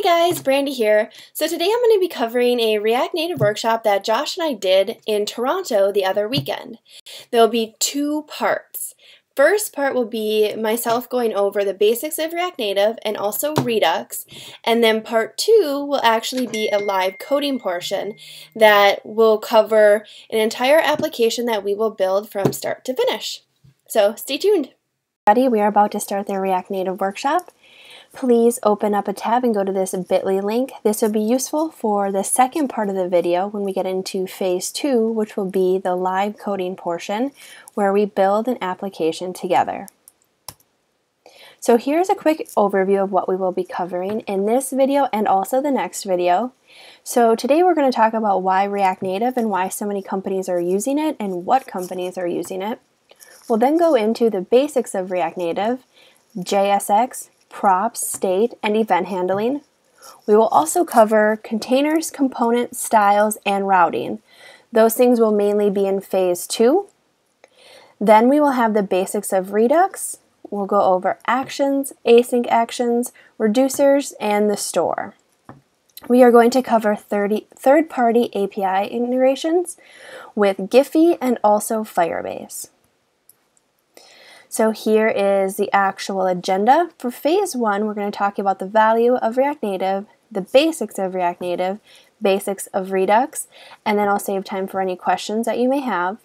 Hey guys, Brandy here. So today I'm going to be covering a React Native workshop that Josh and I did in Toronto the other weekend. There'll be two parts. First part will be myself going over the basics of React Native and also Redux, and then part two will actually be a live coding portion that will cover an entire application that we will build from start to finish. So stay tuned. Ready? We are about to start the React Native workshop please open up a tab and go to this bit.ly link. This will be useful for the second part of the video when we get into phase two, which will be the live coding portion where we build an application together. So here's a quick overview of what we will be covering in this video and also the next video. So today we're going to talk about why React Native and why so many companies are using it and what companies are using it. We'll then go into the basics of React Native, JSX, props, state, and event handling. We will also cover containers, components, styles, and routing. Those things will mainly be in phase two. Then we will have the basics of Redux. We'll go over actions, async actions, reducers, and the store. We are going to cover third-party API integrations with Giphy and also Firebase. So here is the actual agenda. For phase one, we're going to talk about the value of React Native, the basics of React Native, basics of Redux, and then I'll save time for any questions that you may have.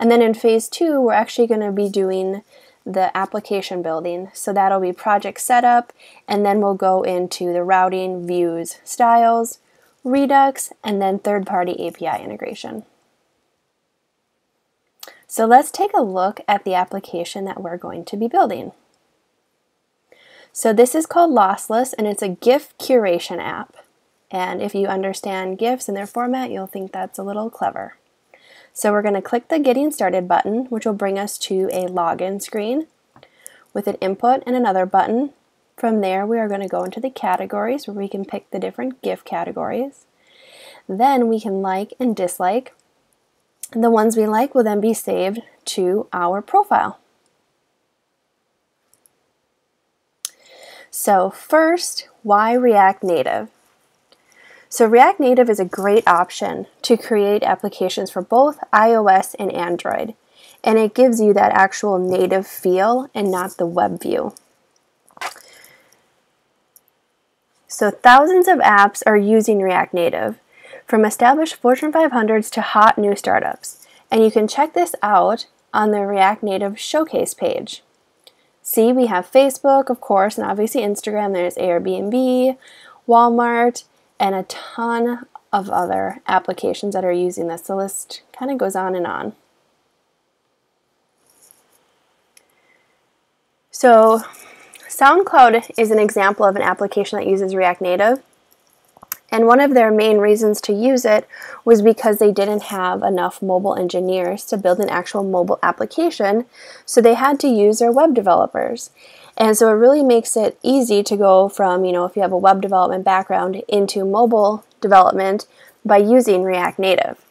And then in phase two, we're actually going to be doing the application building. So that'll be project setup, and then we'll go into the routing, views, styles, Redux, and then third-party API integration. So let's take a look at the application that we're going to be building. So this is called Lossless and it's a GIF curation app. And if you understand GIFs and their format, you'll think that's a little clever. So we're going to click the Getting Started button, which will bring us to a login screen with an input and another button. From there, we are going to go into the categories where we can pick the different GIF categories. Then we can like and dislike the ones we like will then be saved to our profile. So first, why React Native? So React Native is a great option to create applications for both iOS and Android, and it gives you that actual native feel and not the web view. So thousands of apps are using React Native, from established Fortune 500s to hot new startups. And you can check this out on the React Native Showcase page. See, we have Facebook, of course, and obviously Instagram. There's Airbnb, Walmart, and a ton of other applications that are using this. The list kind of goes on and on. So, SoundCloud is an example of an application that uses React Native. And one of their main reasons to use it was because they didn't have enough mobile engineers to build an actual mobile application, so they had to use their web developers. And so it really makes it easy to go from, you know, if you have a web development background into mobile development by using React Native.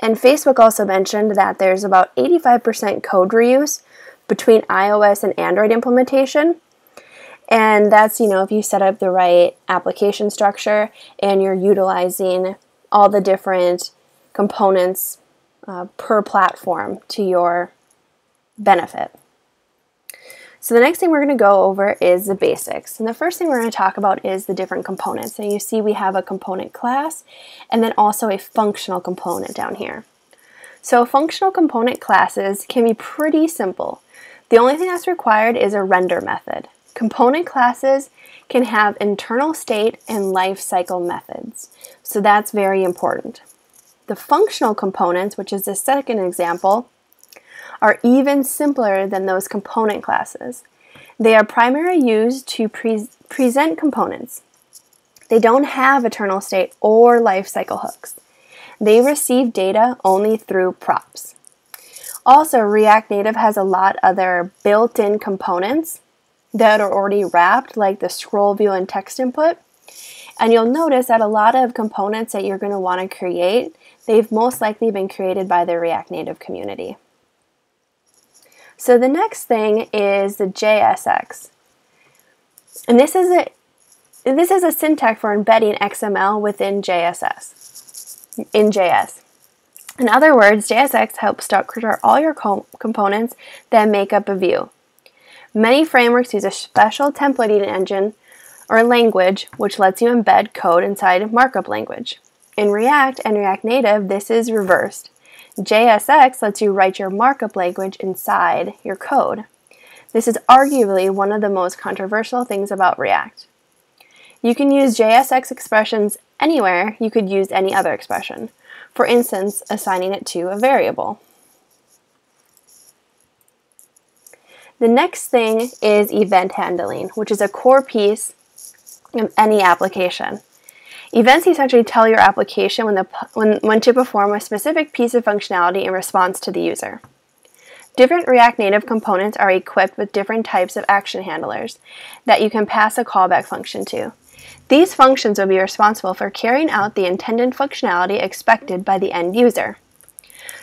And Facebook also mentioned that there's about 85% code reuse between iOS and Android implementation, and that's, you know, if you set up the right application structure and you're utilizing all the different components uh, per platform to your benefit. So the next thing we're going to go over is the basics. And the first thing we're going to talk about is the different components. And you see we have a component class and then also a functional component down here. So functional component classes can be pretty simple. The only thing that's required is a render method. Component classes can have internal state and life cycle methods, so that's very important. The functional components, which is the second example, are even simpler than those component classes. They are primarily used to pre present components. They don't have eternal state or life cycle hooks. They receive data only through props. Also, React Native has a lot other built-in components that are already wrapped, like the scroll view and text input. And you'll notice that a lot of components that you're going to want to create, they've most likely been created by the React Native community. So the next thing is the JSX. And this is a this is a syntax for embedding XML within JSS, in JS. In other words, JSX helps structure all your co components that make up a view. Many frameworks use a special templating engine or language which lets you embed code inside markup language. In React and React Native, this is reversed. JSX lets you write your markup language inside your code. This is arguably one of the most controversial things about React. You can use JSX expressions anywhere you could use any other expression. For instance, assigning it to a variable. The next thing is event handling, which is a core piece of any application. Events essentially tell your application when, the, when, when to perform a specific piece of functionality in response to the user. Different React Native components are equipped with different types of action handlers that you can pass a callback function to. These functions will be responsible for carrying out the intended functionality expected by the end user.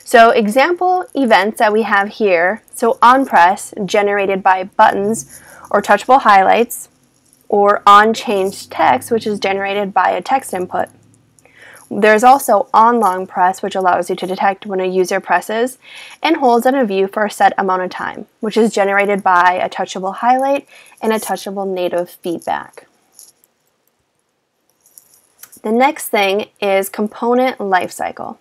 So example events that we have here, so on press generated by buttons or touchable highlights, or on change text, which is generated by a text input. There's also on long press, which allows you to detect when a user presses and holds on a view for a set amount of time, which is generated by a touchable highlight and a touchable native feedback. The next thing is component lifecycle.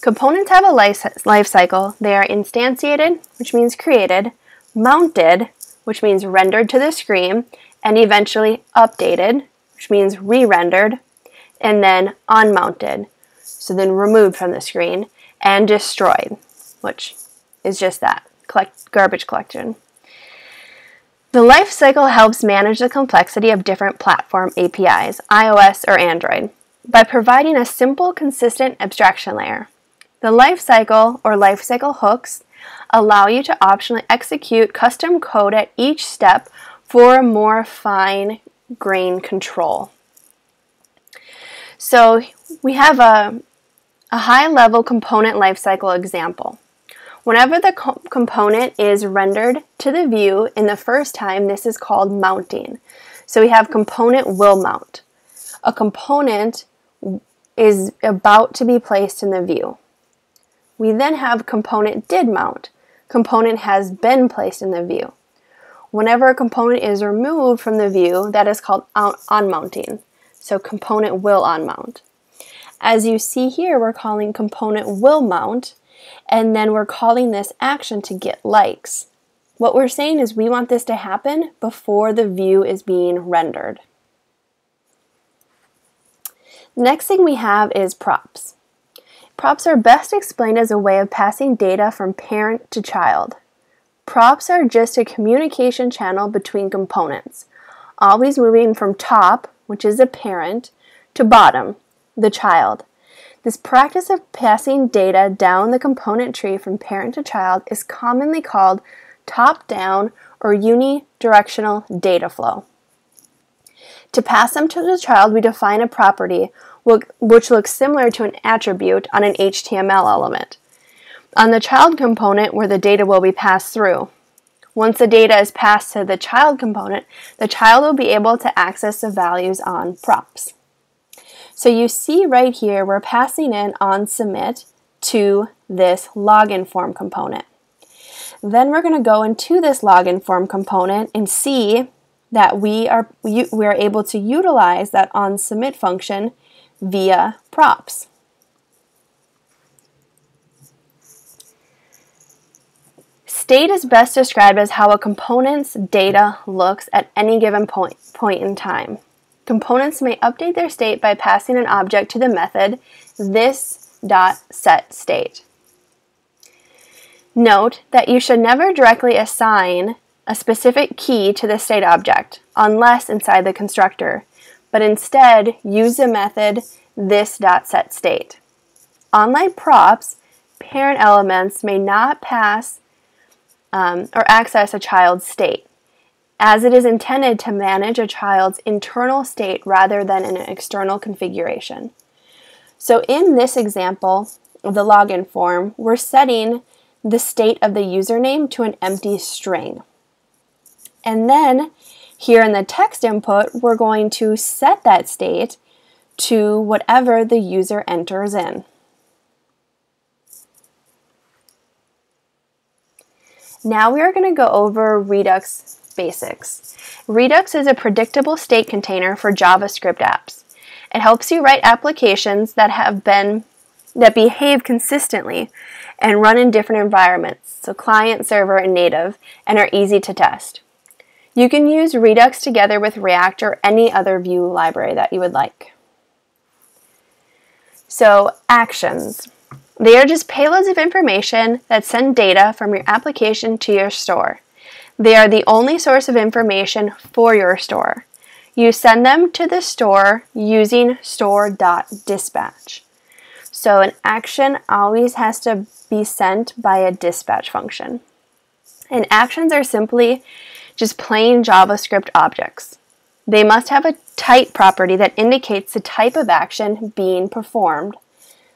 Components have a life, cycle. They are instantiated, which means created, mounted, which means rendered to the screen, and eventually updated, which means re-rendered, and then unmounted, so then removed from the screen, and destroyed, which is just that, collect, garbage collection. The life cycle helps manage the complexity of different platform APIs, iOS or Android, by providing a simple, consistent abstraction layer. The lifecycle or lifecycle hooks allow you to optionally execute custom code at each step for more fine grain control. So we have a, a high level component lifecycle example. Whenever the co component is rendered to the view in the first time, this is called mounting. So we have component will mount. A component is about to be placed in the view. We then have component did mount. Component has been placed in the view. Whenever a component is removed from the view, that is called unmounting. So component will unmount. As you see here, we're calling component will mount, and then we're calling this action to get likes. What we're saying is we want this to happen before the view is being rendered. Next thing we have is props. Props are best explained as a way of passing data from parent to child. Props are just a communication channel between components, always moving from top, which is the parent, to bottom, the child. This practice of passing data down the component tree from parent to child is commonly called top down or unidirectional data flow. To pass them to the child, we define a property which looks similar to an attribute on an HTML element. On the child component, where the data will be passed through. Once the data is passed to the child component, the child will be able to access the values on props. So you see right here, we're passing in on submit to this login form component. Then we're going to go into this login form component and see that we are, we are able to utilize that on submit function via props. State is best described as how a component's data looks at any given point, point in time. Components may update their state by passing an object to the method this.setState. Note that you should never directly assign a specific key to the state object unless inside the constructor but instead use the method this.setState. Unlike props, parent elements may not pass um, or access a child's state, as it is intended to manage a child's internal state rather than an external configuration. So in this example of the login form, we're setting the state of the username to an empty string. And then Here in the text input, we're going to set that state to whatever the user enters in. Now we are going to go over Redux basics. Redux is a predictable state container for JavaScript apps. It helps you write applications that have been that behave consistently and run in different environments, so client, server, and native, and are easy to test. You can use Redux together with React or any other view library that you would like. So, actions. They are just payloads of information that send data from your application to your store. They are the only source of information for your store. You send them to the store using store.dispatch. So an action always has to be sent by a dispatch function. And actions are simply just plain JavaScript objects. They must have a type property that indicates the type of action being performed.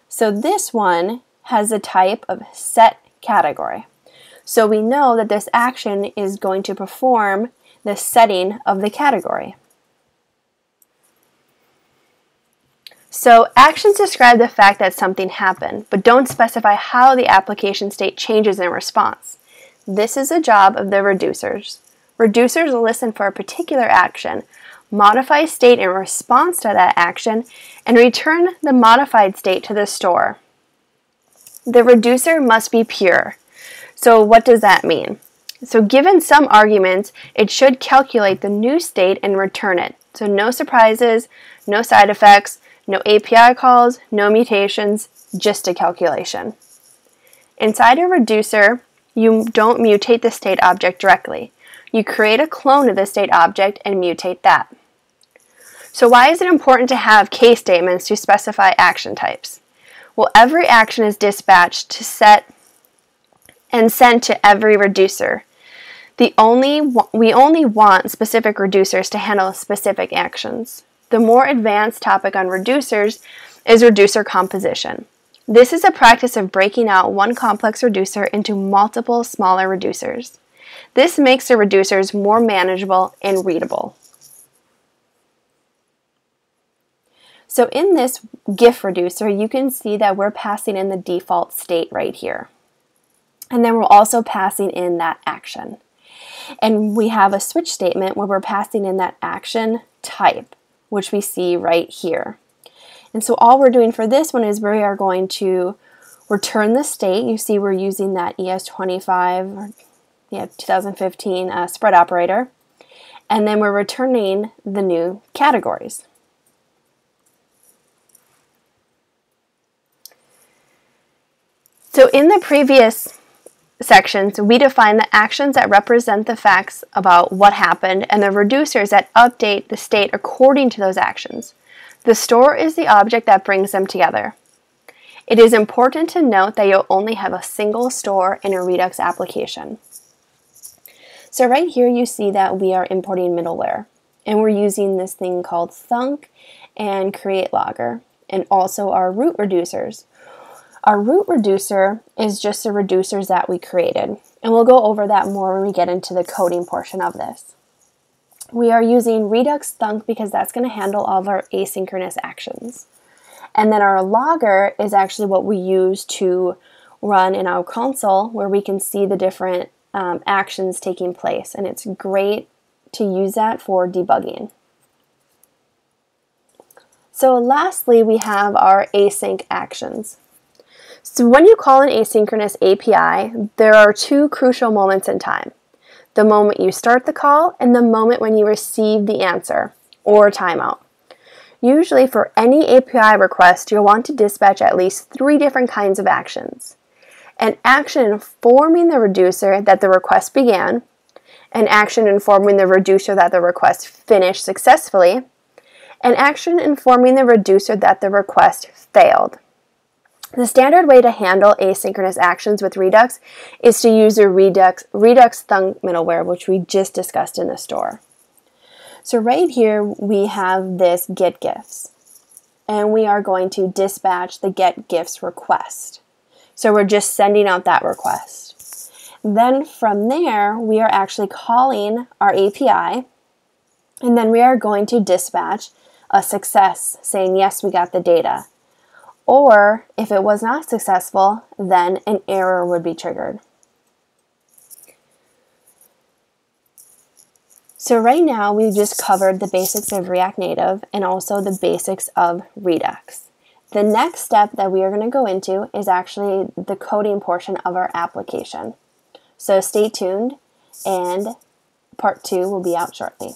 So this one has a type of set category. So we know that this action is going to perform the setting of the category. So actions describe the fact that something happened, but don't specify how the application state changes in response. This is a job of the reducers. Reducers listen for a particular action, modify state in response to that action, and return the modified state to the store. The reducer must be pure. So what does that mean? So given some arguments, it should calculate the new state and return it. So no surprises, no side effects, no API calls, no mutations, just a calculation. Inside a reducer, you don't mutate the state object directly. You create a clone of the state object and mutate that. So why is it important to have case statements to specify action types? Well, every action is dispatched to set and sent to every reducer. The only we only want specific reducers to handle specific actions. The more advanced topic on reducers is reducer composition. This is a practice of breaking out one complex reducer into multiple smaller reducers. This makes the reducers more manageable and readable. So in this GIF reducer, you can see that we're passing in the default state right here. And then we're also passing in that action. And we have a switch statement where we're passing in that action type, which we see right here. And so all we're doing for this one is we are going to return the state. You see we're using that ES25, yeah, 2015 uh, spread operator. And then we're returning the new categories. So in the previous sections, we define the actions that represent the facts about what happened and the reducers that update the state according to those actions. The store is the object that brings them together. It is important to note that you'll only have a single store in a Redux application. So right here you see that we are importing middleware and we're using this thing called thunk and create logger and also our root reducers. Our root reducer is just the reducers that we created, and we'll go over that more when we get into the coding portion of this. We are using Redux Thunk because that's going to handle all of our asynchronous actions. And then our logger is actually what we use to run in our console where we can see the different um, actions taking place. And it's great to use that for debugging. So lastly, we have our async actions. So when you call an asynchronous API, there are two crucial moments in time. The moment you start the call and the moment when you receive the answer or timeout. Usually for any API request, you'll want to dispatch at least three different kinds of actions. An action informing the reducer that the request began, an action informing the reducer that the request finished successfully, an action informing the reducer that the request failed. The standard way to handle asynchronous actions with Redux is to use the Redux, Redux Thunk middleware, which we just discussed in the store. So right here, we have this get gifs, and we are going to dispatch the get gifs request. So we're just sending out that request. Then from there, we are actually calling our API, And then we are going to dispatch a success saying, yes, we got the data. Or if it was not successful, then an error would be triggered. So right now we've just covered the basics of React Native and also the basics of Redux. The next step that we are going to go into is actually the coding portion of our application. So stay tuned and part two will be out shortly.